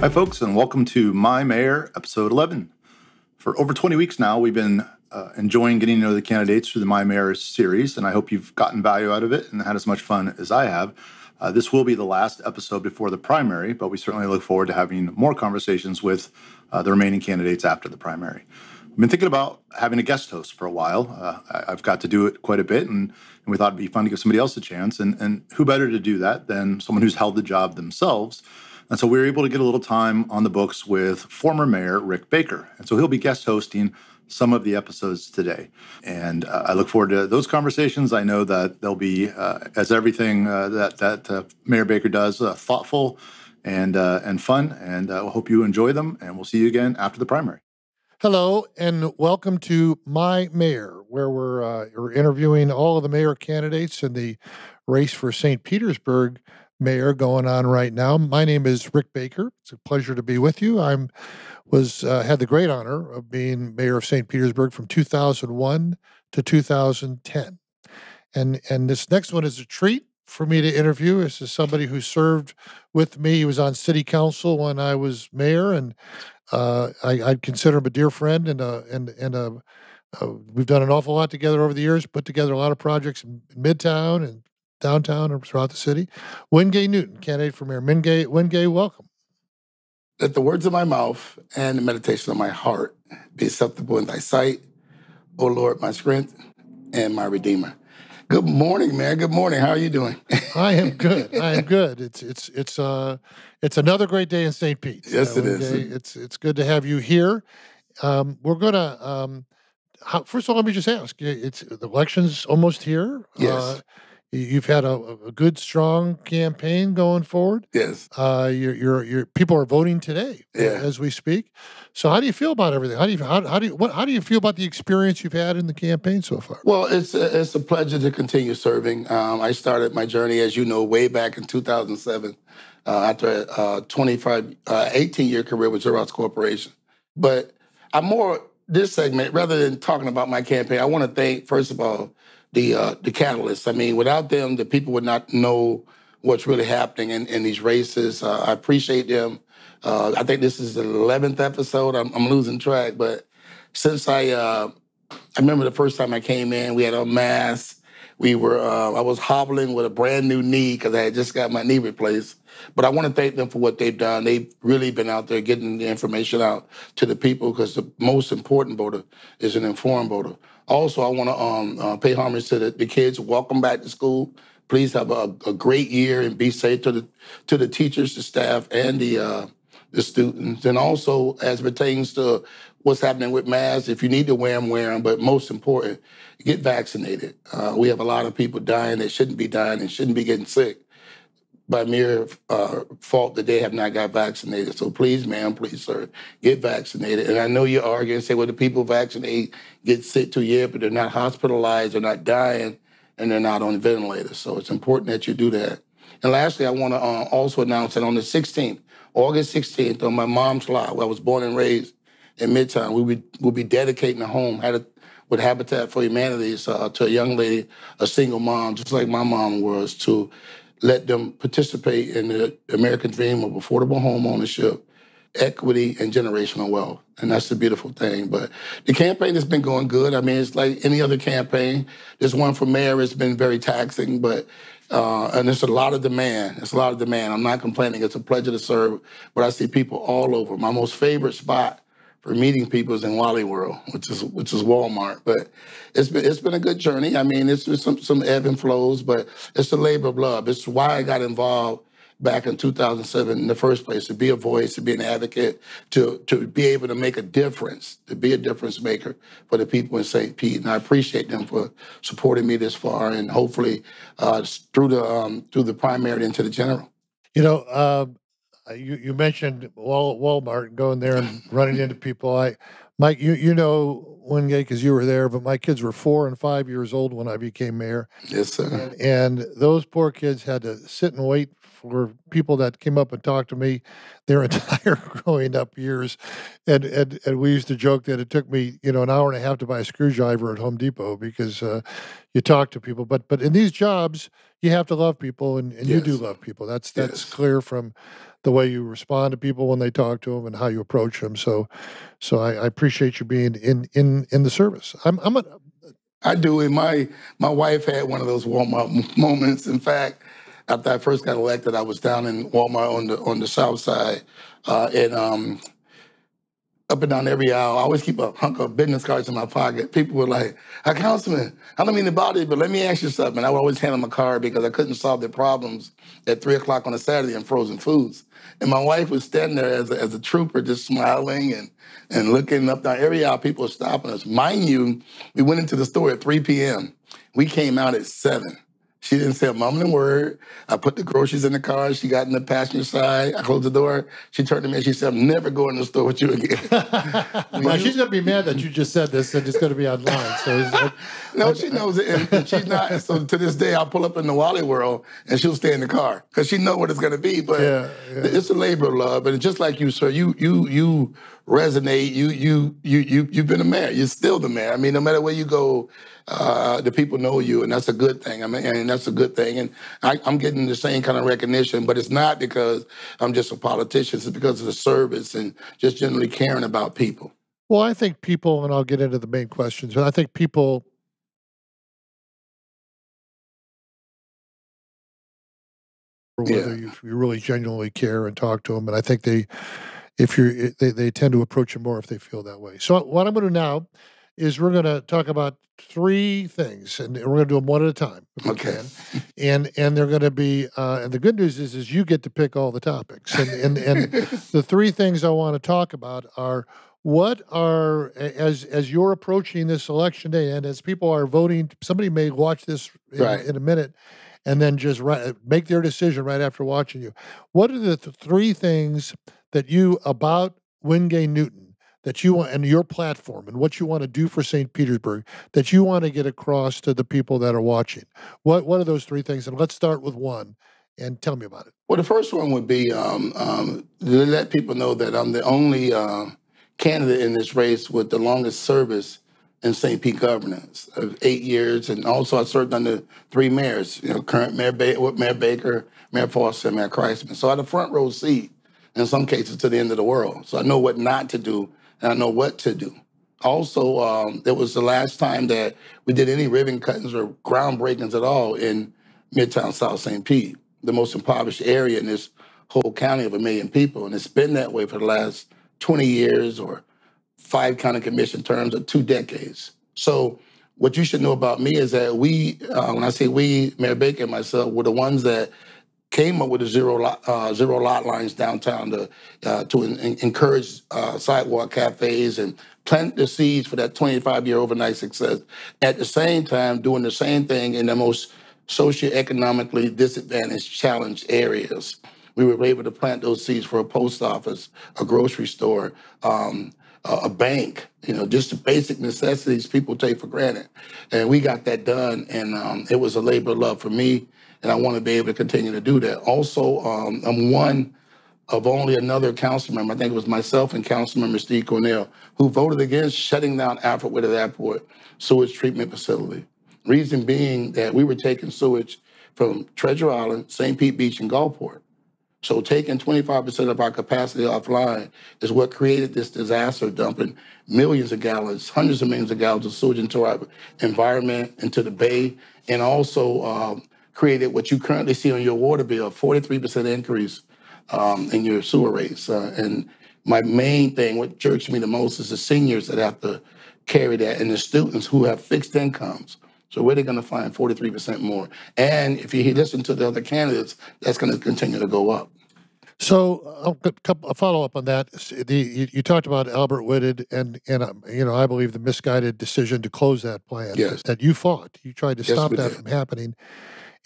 Hi, folks, and welcome to My Mayor, episode 11. For over 20 weeks now, we've been uh, enjoying getting to know the candidates through the My Mayor series, and I hope you've gotten value out of it and had as much fun as I have. Uh, this will be the last episode before the primary, but we certainly look forward to having more conversations with uh, the remaining candidates after the primary. I've been thinking about having a guest host for a while. Uh, I've got to do it quite a bit, and, and, we thought it'd be fun to give somebody else a chance. And, and who better to do that than someone who's held the job themselves? And so we were able to get a little time on the books with former Mayor Rick Baker. And so he'll be guest hosting some of the episodes today. And uh, I look forward to those conversations. I know that they'll be, uh, as everything uh, that, that uh, Mayor Baker does, uh, thoughtful and, uh, and fun. And I hope you enjoy them. And we'll see you again after the primary. Hello, and welcome to My Mayor, where we're, we're interviewing all of the mayor candidates in the race for St. Petersburg mayor going on right now. My name is Rick Baker. It's a pleasure to be with you. I'm was uh, had the great honor of being mayor of St. Petersburg from 2001 to 2010. And and this next one is a treat for me to interview. This is somebody who served with me. He was on city council when I was mayor, and uh, I, I consider him a dear friend and a, and and a, we've done an awful lot together over the years. Put together a lot of projects in Midtown and downtown or throughout the city. Wengay Newton, candidate for mayor. Wengay, Wengay, welcome. Let the words of my mouth and the meditation of my heart be acceptable in thy sight, O Lord, my strength and my redeemer. Good morning, man. Good morning. How are you doing? I am good. I am good. It's it's it's uh it's another great day in St. Pete. Yes, uh, it is. It's it's good to have you here. Um, we're gonna um, how, first of all, let me just ask. It's the election's almost here. Yes. Uh, You've had a, a good, strong campaign going forward. Yes. Uh, your, your, people are voting today yeah. as we speak. So, how do you feel about everything? How do you how, how do you what how do you feel about the experience you've had in the campaign so far? Well, it's a, it's a pleasure to continue serving. Um, I started my journey, as you know, way back in 2007 uh, after a 25, uh, 18 year career with Xerox Corporation. But I'm more this segment rather than talking about my campaign. I want to thank first of all the uh, the catalysts. I mean, without them, the people would not know what's really happening in, in these races. Uh, I appreciate them. Uh, I think this is the eleventh episode. I'm, I'm, losing track, but since I uh, I remember the first time I came in, we had a mask. We were uh, I was hobbling with a brand new knee because I had just got my knee replaced. But I want to thank them for what they've done. They've really been out there getting the information out to the people because the most important voter is an informed voter. Also, I want to um, uh, pay homage to the, the, kids. Welcome back to school. Please have a, a, great year and be safe to the to the teachers, the staff, and the uh, the students. And also, as pertains to what's happening with masks, if you need to wear them, wear them. But most important, get vaccinated. Uh, we have a lot of people dying that shouldn't be dying and shouldn't be getting sick by mere uh, fault that they have not got vaccinated. So please, ma'am, please, sir, get vaccinated. And I know you're arguing and say, well, the people vaccinated get sick too, yeah, but they're not hospitalized, they're not dying, and they're not on ventilators. So it's important that you do that. And lastly, I want to uh, also announce that on the 16th, August 16th, on my mom's lot, where I was born and raised in Midtown, we will we'll be dedicating a home had a, with Habitat for Humanity uh, to a young lady, a single mom, just like my mom was, to let them participate in the American dream of affordable home ownership, equity, and generational wealth. And that's the beautiful thing. But the campaign has been going good. I mean, it's like any other campaign. This one for mayor has been very taxing, but uh, and there's a lot of demand. It's a lot of demand. I'm not complaining. It's a pleasure to serve, but I see people all over. My most favorite spot for meeting people is in Wally World, which is which is Walmart. But it's been it's been a good journey. I mean, it's been some some ebb and flows, but it's a labor of love. It's why I got involved back in 2007 in the first place to be a voice, to be an advocate, to to be able to make a difference, to be a difference maker for the people in St. Pete. And I appreciate them for supporting me this far, and hopefully uh, through the um, through the primary into the general. You know, uh, Uh, you you mentioned Wal, Walmart going there and running into people. I, Mike, you you know Wengay because you were there, but my kids were four and five years old when I became mayor. Yes, sir. And, and those poor kids had to sit and wait for people that came up and talked to me their entire growing up years. And, and and we used to joke that it took me, you know, an hour and a half to buy a screwdriver at Home Depot because uh, you talk to people. But but in these jobs, you have to love people and, and yes. you do love people. That's that's yes. clear from the way you respond to people when they talk to them and how you approach them. So, so I, I appreciate you being in in in the service. I'm I'm a, I do. And my my wife had one of those Walmart moments. In fact, after I first got elected, I was down in Walmart on the on the south side, uh, and um, up and down every aisle. I always keep a hunk of business cards in my pocket. People were like, "A councilman, I don't mean to bother you, but let me ask you something." I would always hand them a card because I couldn't solve their problems at three o'clock on a Saturday in frozen foods. And my wife was standing there as a, as a trooper, just smiling and and looking up down every aisle. People were stopping us. Mind you, we went into the store at 3 p.m. We came out at seven. She didn't say a mumbling word. I put the groceries in the car. She got in the passenger side. I closed the door. She turned to me and she said, I'm never going to the store with you again. now, she's going to be mad that you just said this and it's going to be online. So like, No, she knows it. And, and, she's not. So to this day, I'll pull up in the Wally World and she'll stay in the car because she know what it's going to be. But yeah, yeah. it's a labor of love. And just like you, sir, you you you resonate. You you you you you've been a mayor. You're still the mayor. I mean, no matter where you go, uh, the people know you, and that's a good thing. I mean, and that's a good thing. And I, am getting the same kind of recognition, but it's not because I'm just a politician. It's because of the service and just generally caring about people. Well, I think people, and I'll get into the main questions, but I think people. Whether yeah. you, you really genuinely care and talk to them, and I think they, if you're, they, they tend to approach you more if they feel that way. So what I'm going to do now is we're going to talk about three things, and we're going to do them one at a time. Okay. And and they're going to be, uh, and the good news is, is you get to pick all the topics, and and and the three things I want to talk about are what are as as you're approaching this election day, and as people are voting, somebody may watch this in, right. in a minute. And then just right, make their decision right after watching you. What are the th- three things that you about Wengay Newton that you want and your platform and what you want to do for St. Petersburg that you want to get across to the people that are watching? What what are those three things? And let's start with one and tell me about it. Well, the first one would be um, um, to let people know that I'm the only uh, candidate in this race with the longest service in St. Pete governance of eight years, and also I served under three mayors. You know, current Mayor ba- Mayor Baker, Mayor Foster, and Mayor Kriseman. So I had a front row seat in some cases to the end of the world. So I know what not to do and I know what to do. Also, um, it was the last time that we did any ribbon cuttings or groundbreakings at all in Midtown South St. Pete, the most impoverished area in this whole county of a million people. And it's been that way for the last 20 years or five county commission terms of two decades. So what you should know about me is that we, uh, when I say we, Mayor Baker and myself, were the ones that came up with the zero lot, uh, zero lot lines downtown to uh, to in, encourage uh, sidewalk cafes and plant the seeds for that 25 year overnight success. At the same time, doing the same thing in the most socioeconomically disadvantaged, challenged areas. We were able to plant those seeds for a post office, a grocery store, um, a bank, you know, just the basic necessities people take for granted. And we got that done, and um, it was a labor of love for me and I want to be able to continue to do that. Also, um, I'm one of only another council member, I think it was myself and Council Member Steve Kornell, who voted against shutting down Albert Whitted Airport sewage treatment facility. Reason being that we were taking sewage from Treasure Island, St. Pete Beach, and Gulfport. So taking 25% of our capacity offline is what created this disaster, dumping millions of gallons, hundreds of millions of gallons of sewage into our environment, into the bay, and also um, created what you currently see on your water bill, a 43% increase um, in your sewer rates. Uh, and my main thing, what jerks me the most, is the seniors that have to carry that and the students who have fixed incomes. So where are they going to find 43% more? And if you listen to the other candidates, that's going to continue to go up. So a follow up on that. The, you, talked about Albert Whitted and and um, you know I believe the misguided decision to close that plant yes. that you fought. You tried to stop that did. from happening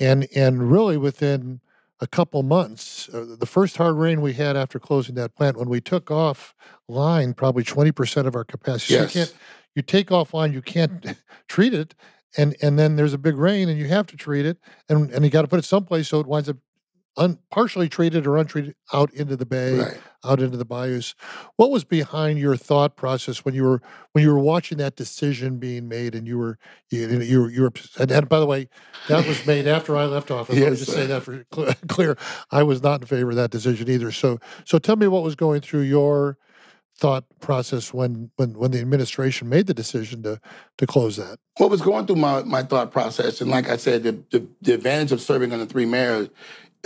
and and really within a couple months, uh, the first hard rain we had after closing that plant, when we took off line, probably twenty percent of our capacity. Yes. So you can't you take off line, you can't treat it, and and then there's a big rain, and you have to treat it, and and you got to put it someplace so it winds up un, partially treated or untreated out into the bay, Right. out into the bayous. What was behind your thought process when you were when you were watching that decision being made, and you were you you were, you were and, and by the way, that was made after I left office. Let me just say that for clear. I was not in favor of that decision either. So so tell me what was going through your thought process when when when the administration made the decision to to close that. what was going through my, my thought process, and like I said, the, the, the advantage of serving under three mayors,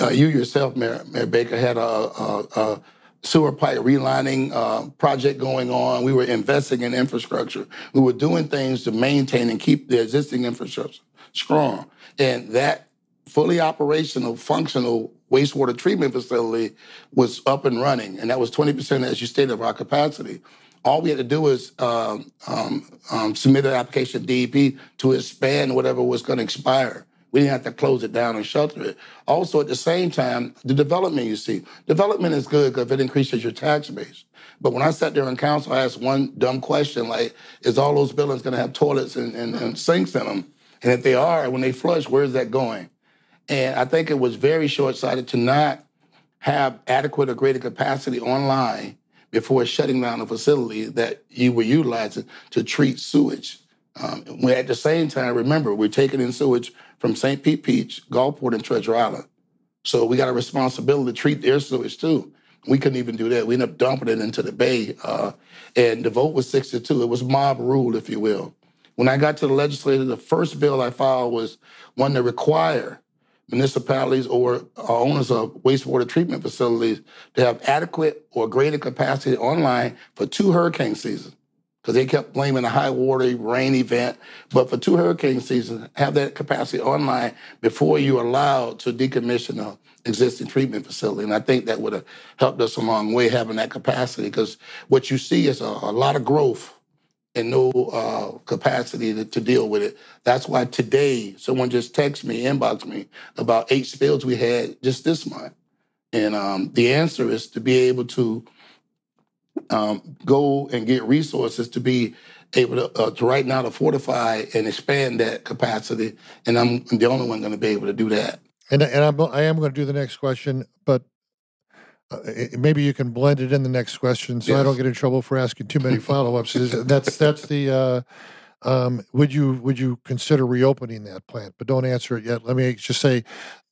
uh, you yourself, Mayor, Mayor Baker, had a, a, a sewer pipe relining uh, project going on. We were investing in infrastructure. We were doing things to maintain and keep the existing infrastructure strong. And that fully operational, functional wastewater treatment facility was up and running, and that was 20%, as you stated, of our capacity. All we had to do was um, um, um, submit an application to DEP to expand whatever was going to expire. We didn't have to close it down and shelter it. Also, at the same time, the development you see, development is good because it increases your tax base. But when I sat there in council, I asked one dumb question like, is all those buildings going to have toilets and, and, and sinks in them? And if they are, when they flush, where is that going? And I think it was very short sighted to not have adequate or greater capacity online before shutting down a facility that you were utilizing to treat sewage. Um, at the same time, remember, we're taking in sewage from St. Pete Beach, Gulfport, and Treasure Island. So we got a responsibility to treat their sewage too. We couldn't even do that. We ended up dumping it into the bay. Uh, and the vote was six to two. It was mob rule, if you will. When I got to the legislature, the first bill I filed was one to require municipalities or uh, owners of wastewater treatment facilities to have adequate or greater capacity online for two hurricane seasons. Because they kept blaming a high water rain event. But for two hurricane seasons, have that capacity online before you're allowed to decommission a existing treatment facility. And I think that would have helped us a long way having that capacity. Because what you see is a, a lot of growth and no uh, capacity to, to deal with it. That's why today someone just texted me, inboxed me about eight spills we had just this month. And um, the answer is to be able to um, go and get resources to be able to, uh, to right now to fortify and expand that capacity. And I'm the only one going to be able to do that. And and I'm I am going to do the next question, but uh, i- maybe you can blend it in the next question, so I don't get in trouble for asking too many follow ups. that's that's the. Uh, um, would you would you consider reopening that plant? But don't answer it yet. Let me just say,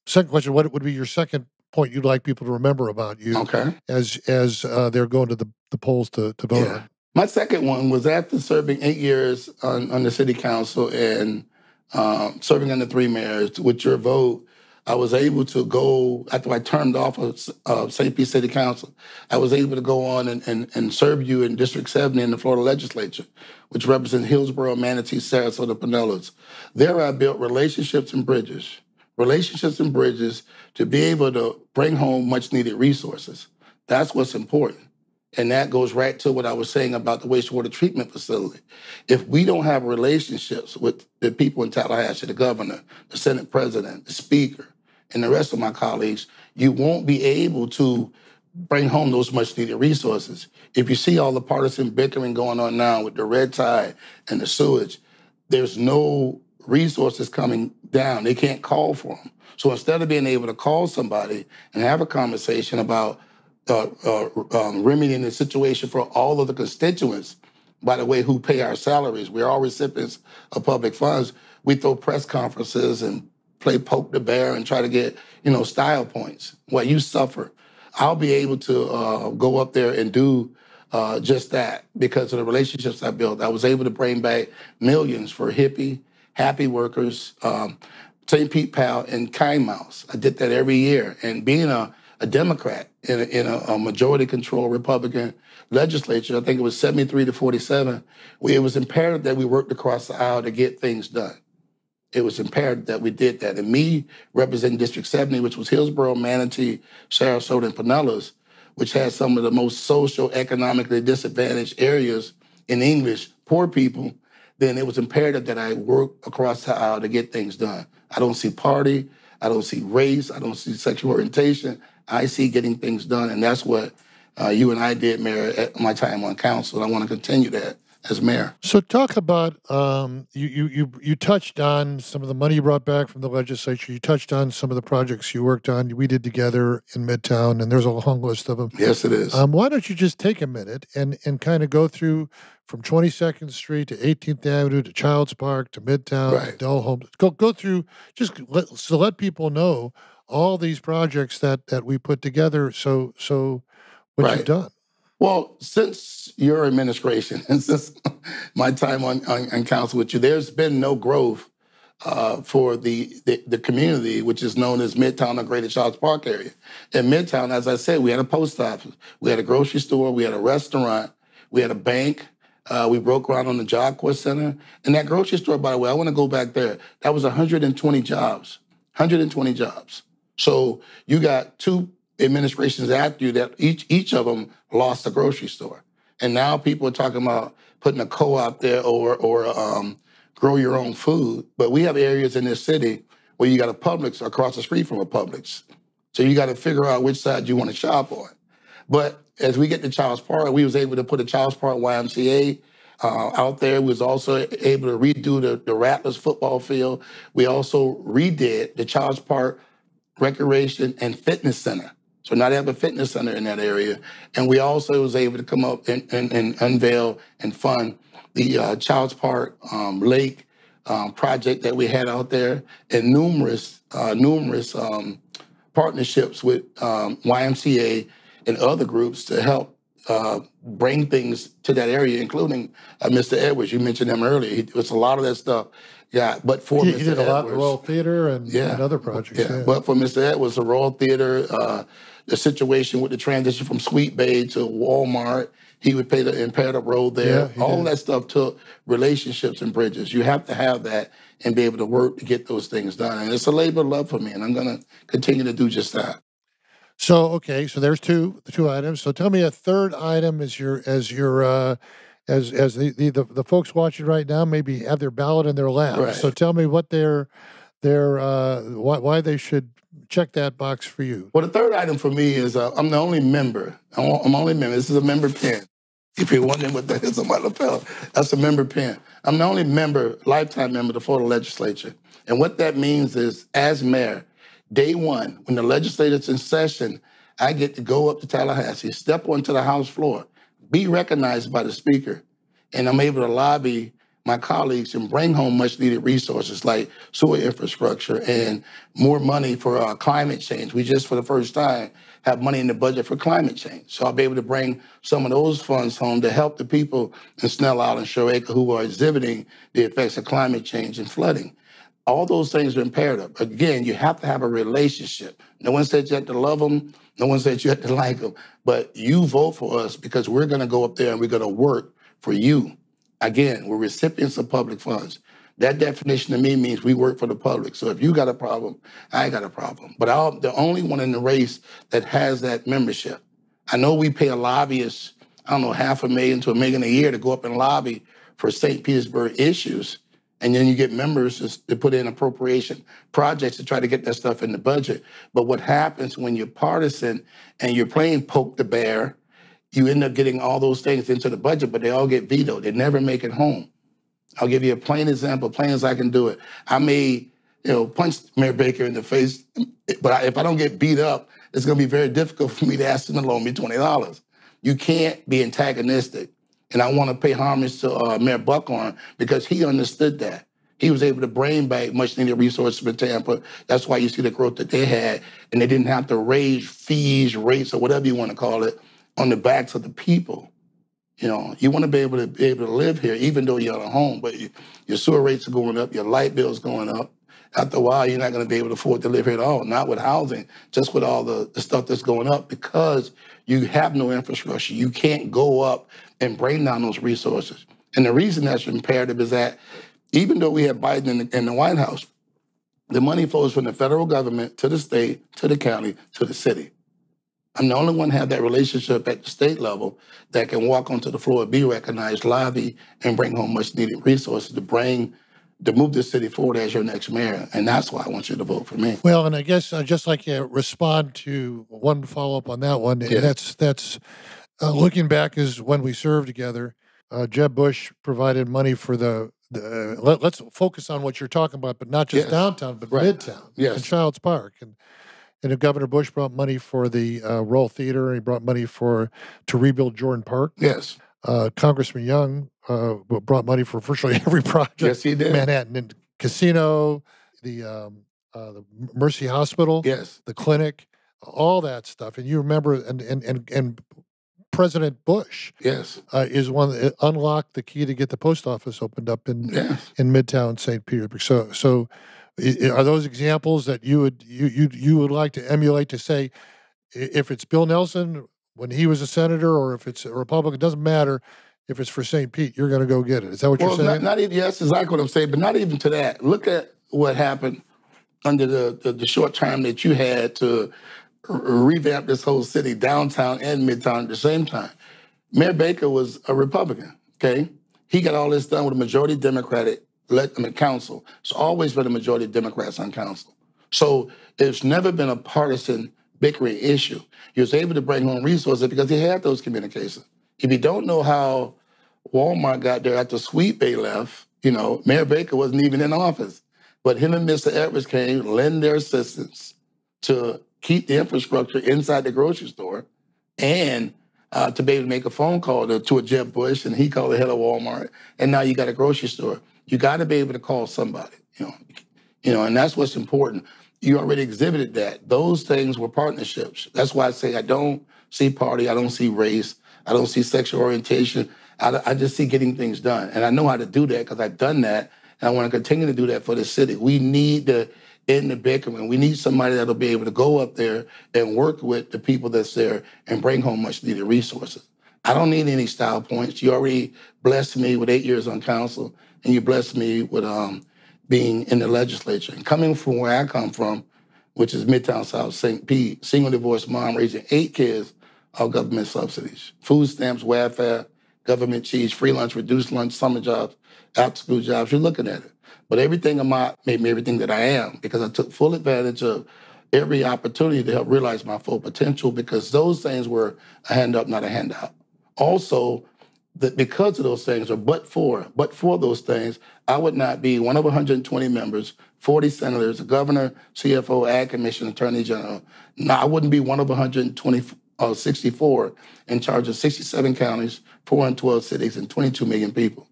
second question: What would be your second point you'd like people to remember about you Okay. as as uh, they're going to the, the polls to to vote Yeah. on? My second one was after serving eight years on, on the city council and um, serving under three mayors. With your vote, I was able to go after I turned off of uh, St. Pete City Council. I was able to go on and, and, and serve you in District 70 in the Florida Legislature, which represents Hillsborough, Manatee, Sarasota, Pinellas. There, I built relationships and bridges, relationships and bridges to be able to bring home much needed resources. That's what's important. And that goes right to what I was saying about the wastewater treatment facility. If we don't have relationships with the people in Tallahassee, the governor, the Senate president, the speaker, and the rest of my colleagues, you won't be able to bring home those much needed resources. If you see all the partisan bickering going on now with the red tide and the sewage, there's no resources coming down. They can't call for them. So instead of being able to call somebody and have a conversation about uh, uh, um, remedying the situation for all of the constituents, by the way, who pay our salaries, we're all recipients of public funds. We throw press conferences and play poke the bear and try to get you know style points. While you suffer, I'll be able to uh, go up there and do uh, just that because of the relationships I built. I was able to bring back millions for hippie, happy workers, um, St. Pete Pal, and Kind Mouse. I did that every year. And being a, a Democrat in a, in a, a majority controlled Republican legislature, I think it was 73 to 47, we, it was imperative that we worked across the aisle to get things done. It was imperative that we did that. And me representing District 70, which was Hillsborough, Manatee, Sarasota, and Pinellas, which has some of the most social, economically disadvantaged areas in English, poor people, then it was imperative that I work across the aisle to get things done. I don't see party, I don't see race, I don't see sexual orientation. I see getting things done, and that's what uh, you and I did, Mayor, at my time on council. I want to continue that as mayor. So talk about um, you, you you you touched on some of the money you brought back from the legislature. You touched on some of the projects you worked on. We did together in Midtown, and there's a long list of them. Yes, it is. Um, why don't you just take a minute and and kind of go through from 22nd Street to 18th Avenue to Childs Park to Midtown to Right. Dell Home. Go go through just let, so let people know all these projects that that we put together. So so what you've done. Well, since your administration and since my time on, on, on council with you, there's been no growth uh, for the, the the community, which is known as Midtown or Greater Childs Park area. In Midtown, as I said, we had a post office, we had a grocery store, we had a restaurant, we had a bank. Uh, we broke ground on the Job Corps Center. And that grocery store, by the way, I want to go back there. That was 120 jobs, 120 jobs. So you got two administrations after you that each each of them lost a grocery store, and now people are talking about putting a co-op there or or um, grow your own food. But we have areas in this city where you got a Publix across the street from a Publix, so you got to figure out which side you want to shop on. But as we get to Child's Park, we was able to put a Child's Park YMCA uh, out there. We was also able to redo the, the Rattlers football field. We also redid the Child's Park Recreation and Fitness Center. So now they have a fitness center in that area. And we also was able to come up and, and, and unveil and fund the uh, Child's Park um, Lake um, project that we had out there and numerous, uh, numerous um, partnerships with um, YMCA and other groups to help uh, bring things to that area, including uh, Mr. Edwards. You mentioned him earlier. He, it's a lot of that stuff. Yeah, but for He, Mr. he did a lot the Royal Theater and, Yeah. and other projects. yeah, Yeah. but for Mr. Edwards, the Royal Theater, uh, the situation with the transition from Sweet Bay to Walmart, he would pay the imperative road there. Yeah, All did. that stuff took relationships and bridges. You have to have that and be able to work to get those things done. And it's a labor of love for me, and I'm going to continue to do just that. So okay, so there's two the two items. So tell me a third item as your as your uh, as as the, the the the folks watching right now maybe have their ballot in their lap. Right. So tell me what their their uh, why why they should check that box for you. Well, the third item for me is uh, I'm the only member. I'm only member. This is a member pin. If you're wondering what that is on my lapel, that's a member pin. I'm the only member, lifetime member of the Florida legislature. And what that means is, as mayor, day one, when the legislature's in session, I get to go up to Tallahassee, step onto the House floor, be recognized by the speaker, and I'm able to lobby my colleagues and bring home much needed resources like sewer infrastructure and more money for uh, climate change. We just, for the first time, have money in the budget for climate change. So I'll be able to bring some of those funds home to help the people in Snell Island, Shoreacre who are exhibiting the effects of climate change and flooding. All those things are imperative. Again, you have to have a relationship. No one said you had to love them. No one said you had to like them. But you vote for us because we're going to go up there and we're going to work for you. Again, we're recipients of public funds. That definition to me means we work for the public. So if you got a problem, I got a problem. But I'm the only one in the race that has that membership. I know we pay a lobbyist, I don't know, half a million to a million a year to go up and lobby for St. Petersburg issues. And then you get members to, to put in appropriation projects to try to get that stuff in the budget. But what happens when you're partisan and you're playing poke the bear, you end up getting all those things into the budget, but they all get vetoed. They never make it home. I'll give you a plain example, plain as I can do it. I may, you know, punch Mayor Baker in the face, but I, if I don't get beat up, it's going to be very difficult for me to ask him to loan me twenty dollars. You can't be antagonistic, and I want to pay homage to uh, Mayor Buckhorn because he understood that. He was able to bring back much needed resources for Tampa. That's why you see the growth that they had, and they didn't have to raise fees, rates, or whatever you want to call it, on the backs of the people. You know, you want to be able to be able to live here, even though you're at a home, but you, your sewer rates are going up, your light bill's going up. After a while, you're not going to be able to afford to live here at all. Not with housing, just with all the, the stuff that's going up because you have no infrastructure. You can't go up and bring down those resources. And the reason that's imperative is that even though we have Biden in the, in the White House, the money flows from the federal government to the state, to the county, to the city. I'm the only one have that relationship at the state level that can walk onto the floor, be recognized, lobby, and bring home much needed resources to bring to move this city forward as your next mayor. And that's why I want you to vote for me. Well, and I guess uh, just like you respond to one follow up on that one, and Yeah. that's that's uh, looking back is when we served together. uh, Jeb Bush provided money for the. the let, us focus on what you're talking about, but not just Yes. downtown, but Right. midtown Yes. and Childs Park. And and Governor Bush brought money for the uh, Royal Theater, and he brought money for to rebuild Jordan Park. Yes. Uh, Congressman Young uh, brought money for virtually every project. Yes, he did. Manhattan and Casino, the um, uh, the Mercy Hospital, Yes. the clinic, all that stuff. And you remember, and and and, and President Bush Yes. uh, is one that unlocked the key to get the post office opened up in Yes. in Midtown St. Petersburg. So so. Are those examples that you would you you you would like to emulate to say, if it's Bill Nelson when he was a senator, or if it's a Republican, It doesn't matter. If it's for St. Pete, you're going to go get it. Is that what Well, you're saying? not, not even, yes, exactly what I'm saying, but not even to that. Look at what happened under the, the, the short time that you had to revamp this whole city, downtown and midtown at the same time. Mayor Baker was a Republican, okay? He got all this done with a majority Democratic let, I mean, council. It's always been a majority of Democrats on council. So it's never been a partisan bickering issue. He was able to bring home resources because he had those communications. If you don't know how Walmart got there after Sweet Bay left, you know, Mayor Baker wasn't even in office. But him and Mr. Edwards came, lend their assistance to keep the infrastructure inside the grocery store and uh, to be able to make a phone call to, to a Jeb Bush, and he called the head of Walmart, and now you got a grocery store. You got to be able to call somebody, you know, you know, and that's what's important. You already exhibited that. Those things were partnerships. That's why I say I don't see party, I don't see race, I don't see sexual orientation. I, I just see getting things done, and I know how to do that because I've done that, and I want to continue to do that for the city. We need to in the bickering. We need somebody that'll be able to go up there and work with the people that's there and bring home much needed resources. I don't need any style points. You already blessed me with eight years on council, and you blessed me with um, being in the legislature. And coming from where I come from, which is Midtown South St. Pete, single divorced mom raising eight kids of government subsidies, food stamps, welfare, government cheese, free lunch, reduced lunch, summer jobs, after school jobs. You're looking at it. But everything of my made me everything that I am because I took full advantage of every opportunity to help realize my full potential because those things were a hand up, not a handout. Also, that because of those things, or but for, but for those things, I would not be one of 120 members, 40 senators, a governor, CFO, ag commission, attorney general. No, I wouldn't be one of 120, uh, 64 in charge of 67 counties, 412 cities, and 22 million people.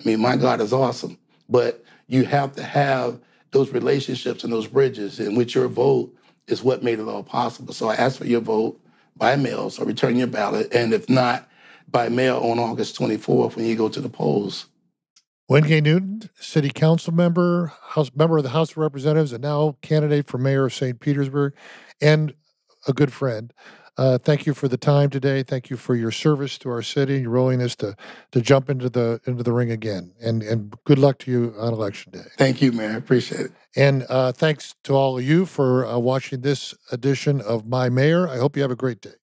I mean, my God is awesome. But you have to have those relationships and those bridges in which your vote is what made it all possible. So I ask for your vote by mail, so return your ballot. And if not, by mail on August 24th when you go to the polls. Wengay Newton, City Council member, House member of the House of Representatives, and now candidate for mayor of St. Petersburg, and a good friend. Uh, thank you for the time today. Thank you for your service to our city, and your willingness to to jump into the into the ring again. And and good luck to you on election day. Thank you, Mayor. I appreciate it. And uh, thanks to all of you for uh, watching this edition of My Mayor. I hope you have a great day.